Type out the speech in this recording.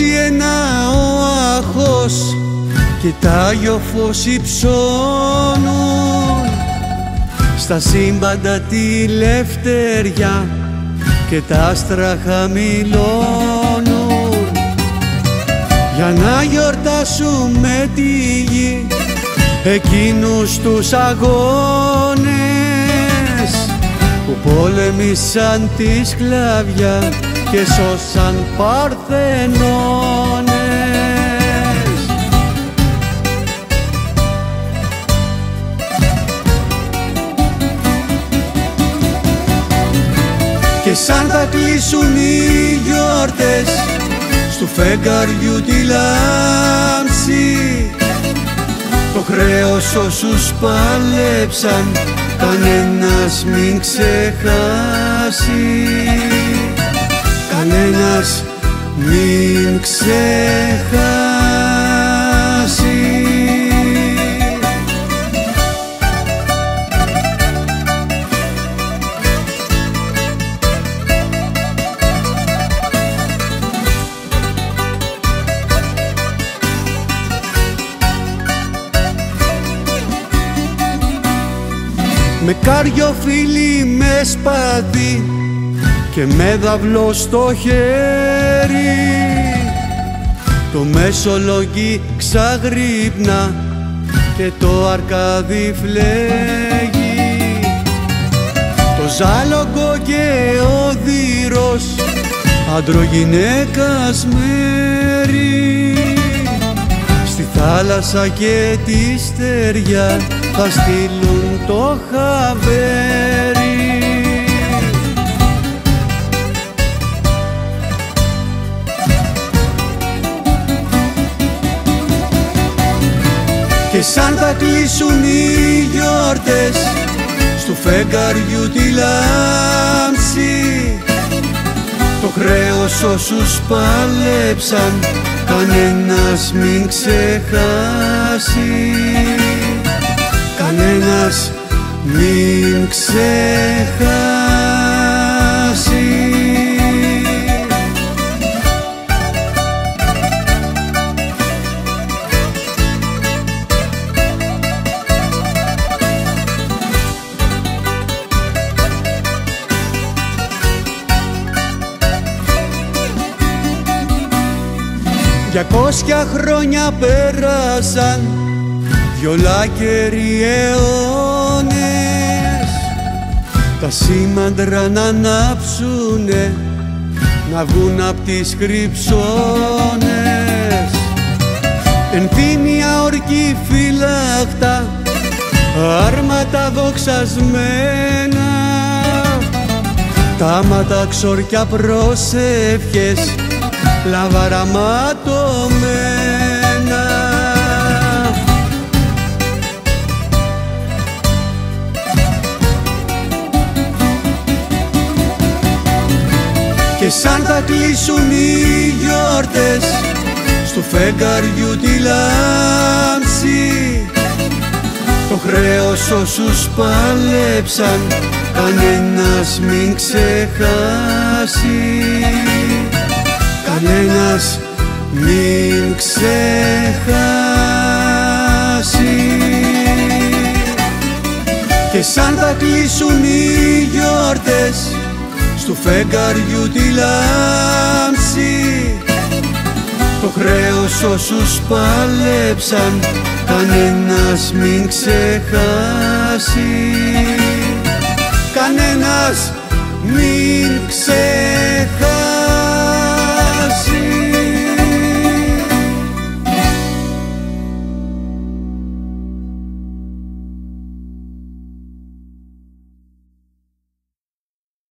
ένα ο αχός και τα Άγιο φως υψώνουν. Στα σύμπαντα τη λευτεριά και τα άστρα χαμηλώνουν. Για να γιορτάσουμε τη γη εκείνους τους αγώνες που πόλεμησαν τη σκλαβιάς και σώσαν παρθενώνες. Και σαν θα κλείσουν οι γιορτές στου φεγγαριού τη λάμψη το χρέος όσους παλέψαν κανένας μην ξεχάσει κανένας μην ξεχάσει. Με κάριο φίλι με σπαθί και με δαυλό στο χέρι. Το μεσολογγί ξαγρύπνα και το αρκάδι φλέγει. Το ζάλογο και ο δύρος αντρογυναίκας μέρη. Στη θάλασσα και τη στεριά θα στείλουν το χαβέρι σαν θα κλείσουν οι γιορτές στου φεγγαριού τη λάμψη. Το χρέος όσους παλέψαν κανένας μην ξεχάσει. Κανένας μην ξεχάσει Διακόσια χρόνια πέρασαν δυο λάκεροι αιώνες. Τα σήμαντρα να ανάψουνε να βγουν απ' τις κρυψώνες. Ενθύμια ορκή φυλαχτά άρματα δοξασμένα. Τάματα ξορκιά προσεύχες λαβαραματωμένα Και σαν θα κλείσουν οι γιορτές στου φεγγαριού τη λάμψη το χρέος όσους παλέψαν κανένας μην ξεχάσει κανένας μην ξεχάσεις. Και σαν θα κλείσουν οι γιορτές στου φεγγαριού τη λάμψη το χρέος όσους παλέψαν κανένας μην ξεχάσει κανένας μην ξεχάσεις